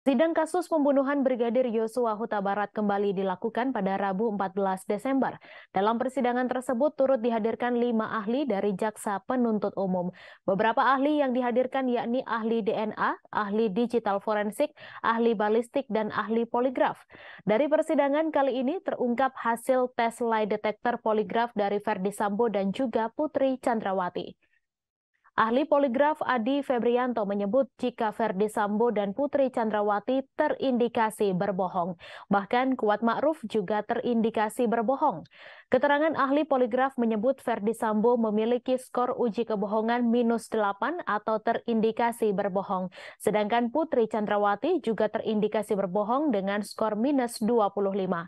Sidang kasus pembunuhan Brigadir Yosua Huta Barat kembali dilakukan pada Rabu 14 Desember. Dalam persidangan tersebut turut dihadirkan lima ahli dari jaksa penuntut umum. Beberapa ahli yang dihadirkan yakni ahli DNA, ahli digital forensik, ahli balistik, dan ahli poligraf. Dari persidangan kali ini terungkap hasil tes lie detector poligraf dari Verdi Sambo dan juga Putri Chandrawati. Ahli poligraf Adi Febrianto menyebut jika Verdi Sambo dan Putri Chandrawati terindikasi berbohong. Bahkan Kuat Ma'ruf juga terindikasi berbohong. Keterangan ahli poligraf menyebut Verdi Sambo memiliki skor uji kebohongan minus 8 atau terindikasi berbohong. Sedangkan Putri Chandrawati juga terindikasi berbohong dengan skor minus 25.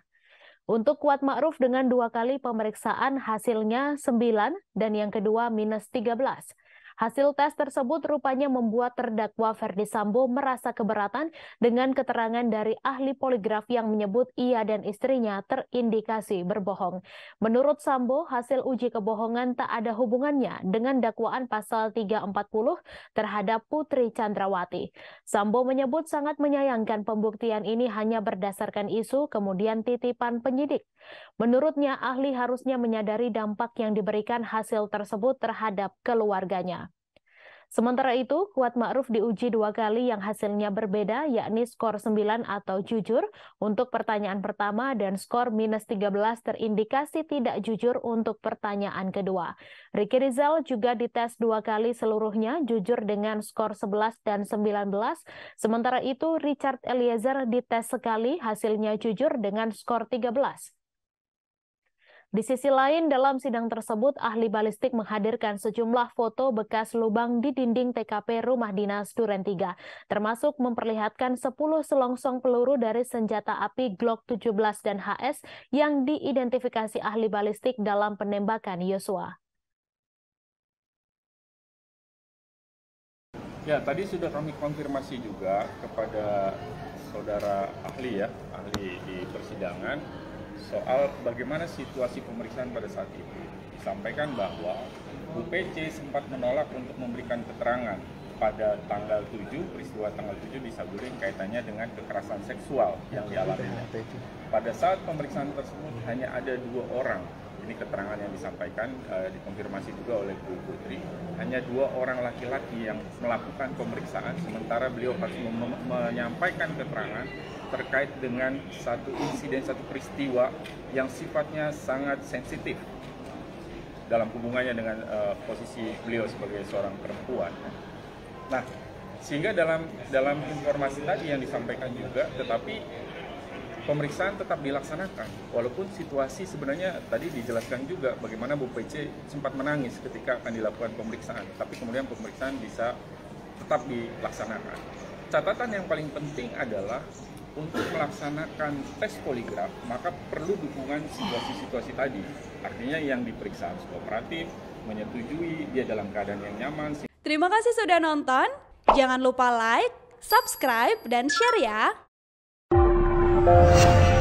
Untuk Kuat Ma'ruf dengan dua kali pemeriksaan hasilnya 9 dan yang kedua minus 13. Hasil tes tersebut rupanya membuat terdakwa Ferdi Sambo merasa keberatan dengan keterangan dari ahli poligraf yang menyebut ia dan istrinya terindikasi berbohong. Menurut Sambo, hasil uji kebohongan tak ada hubungannya dengan dakwaan pasal 340 terhadap Putri Chandrawati. Sambo menyebut sangat menyayangkan pembuktian ini hanya berdasarkan isu kemudian titipan penyidik. Menurutnya, ahli harusnya menyadari dampak yang diberikan hasil tersebut terhadap keluarganya. Sementara itu, Kuat Ma'ruf diuji dua kali yang hasilnya berbeda, yakni skor 9 atau jujur untuk pertanyaan pertama dan skor minus 13 terindikasi tidak jujur untuk pertanyaan kedua. Ricky Rizal juga dites dua kali seluruhnya jujur dengan skor 11 dan 19, sementara itu Richard Eliezer dites sekali hasilnya jujur dengan skor 13. Di sisi lain, dalam sidang tersebut, ahli balistik menghadirkan sejumlah foto bekas lubang di dinding TKP rumah dinas Duren 3, termasuk memperlihatkan 10 selongsong peluru dari senjata api Glock 17 dan HS yang diidentifikasi ahli balistik dalam penembakan Yosua. Ya, tadi sudah kami konfirmasi juga kepada saudara ahli ya, ahli di persidangan soal bagaimana situasi pemeriksaan pada saat itu. Disampaikan bahwa UPC sempat menolak untuk memberikan keterangan pada tanggal 7, peristiwa tanggal 7 di Saguling kaitannya dengan kekerasan seksual yang dialaminya. Pada saat pemeriksaan tersebut hanya ada dua orang ini keterangan yang disampaikan uh, dikonfirmasi juga oleh Bu Putri hanya dua orang laki-laki yang melakukan pemeriksaan sementara beliau harus menyampaikan keterangan terkait dengan satu insiden, satu peristiwa yang sifatnya sangat sensitif dalam hubungannya dengan uh, posisi beliau sebagai seorang perempuan. Nah, sehingga dalam dalam informasi tadi yang disampaikan juga, tetapi pemeriksaan tetap dilaksanakan, walaupun situasi sebenarnya tadi dijelaskan juga bagaimana Bu PC sempat menangis ketika akan dilakukan pemeriksaan, tapi kemudian pemeriksaan bisa tetap dilaksanakan. Catatan yang paling penting adalah untuk melaksanakan tes poligraf, maka perlu dukungan situasi-situasi tadi. Artinya yang diperiksa harus kooperatif, menyetujui, dia dalam keadaan yang nyaman. Terima kasih sudah nonton. Jangan lupa like, subscribe, dan share ya. Thank you.